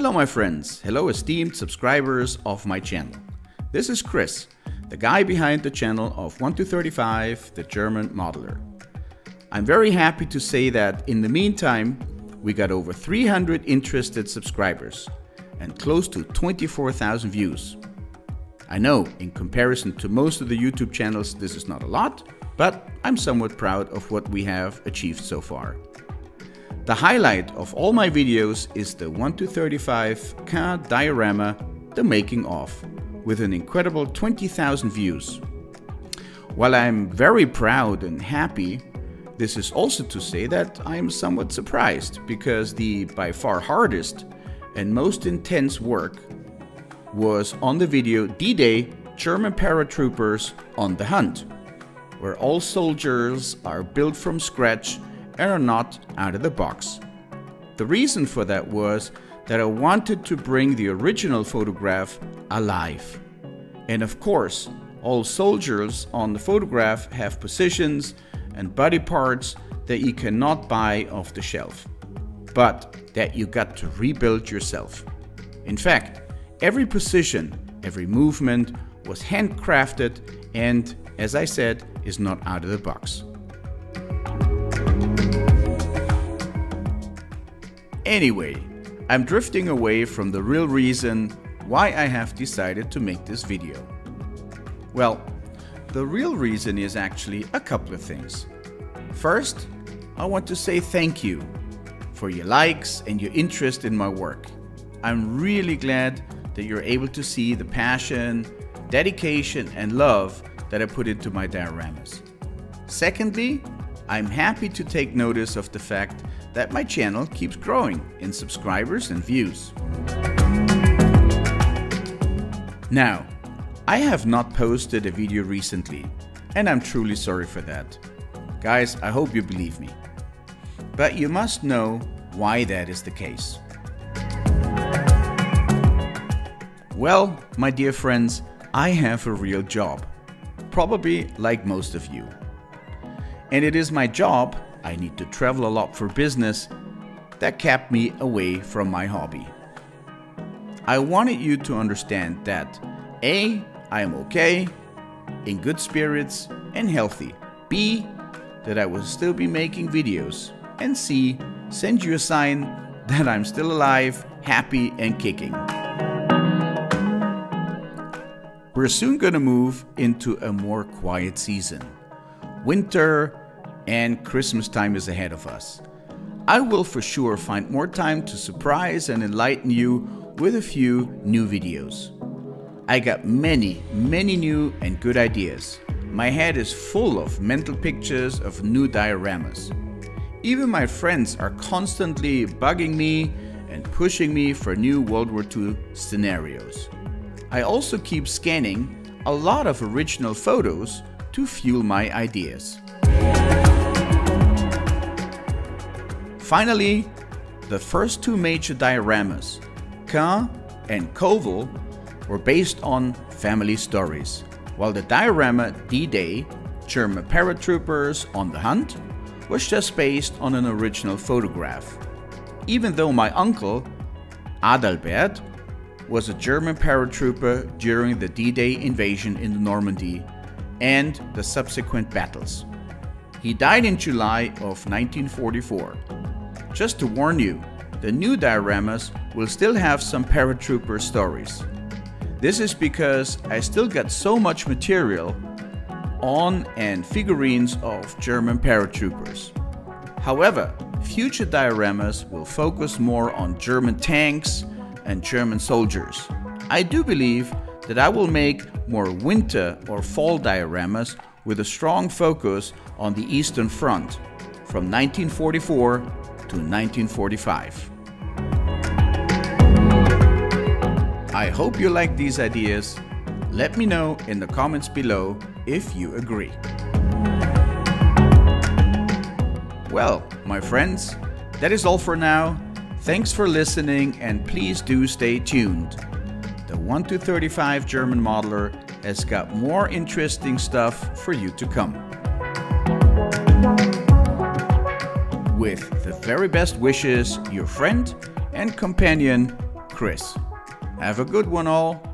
Hello my friends, hello esteemed subscribers of my channel. This is Chris, the guy behind the channel of 1 to 35, the German modeler. I'm very happy to say that in the meantime, we got over 300 interested subscribers and close to 24,000 views. I know, in comparison to most of the YouTube channels, this is not a lot, but I'm somewhat proud of what we have achieved so far. The highlight of all my videos is the 1 to 35 Caen diorama The Making Of, with an incredible 20,000 views. While I'm very proud and happy, this is also to say that I'm somewhat surprised because the by far hardest and most intense work was on the video D-Day German paratroopers on the hunt, where all soldiers are built from scratch and not out of the box. The reason for that was that I wanted to bring the original photograph alive. And of course, all soldiers on the photograph have positions and body parts that you cannot buy off the shelf, but that you got to rebuild yourself. In fact, every position, every movement was handcrafted and, as I said, is not out of the box. Anyway, I'm drifting away from the real reason why I have decided to make this video. Well, the real reason is actually a couple of things. First, I want to say thank you for your likes and your interest in my work. I'm really glad that you're able to see the passion, dedication, and love that I put into my dioramas. Secondly, I'm happy to take notice of the fact that my channel keeps growing in subscribers and views. Now, I have not posted a video recently, and I'm truly sorry for that. Guys, I hope you believe me. But you must know why that is the case. Well, my dear friends, I have a real job. Probably like most of you. And it is my job I need to travel a lot for business, that kept me away from my hobby. I wanted you to understand that A. I am okay, in good spirits, and healthy. B. That I will still be making videos. And C. Send you a sign that I'm still alive, happy, and kicking. We're soon gonna move into a more quiet season. Winter and Christmas time is ahead of us. I will for sure find more time to surprise and enlighten you with a few new videos. I got many, many new and good ideas. My head is full of mental pictures of new dioramas. Even my friends are constantly bugging me and pushing me for new World War II scenarios. I also keep scanning a lot of original photos to fuel my ideas. Finally, the first two major dioramas, Caen and Kovel, were based on family stories, while the diorama D-Day, German paratroopers on the hunt, was just based on an original photograph. Even though my uncle, Adalbert, was a German paratrooper during the D-Day invasion in Normandy and the subsequent battles. He died in July of 1944. Just to warn you, the new dioramas will still have some paratrooper stories. This is because I still got so much material on and figurines of German paratroopers. However, future dioramas will focus more on German tanks and German soldiers. I do believe that I will make more winter or fall dioramas with a strong focus on the Eastern Front from 1944 to 1945. I hope you like these ideas. Let me know in the comments below if you agree. Well, my friends, that is all for now. Thanks for listening and please do stay tuned. The 1 to 35 German modeler has got more interesting stuff for you to come. With the very best wishes, your friend and companion, Chris. Have a good one all.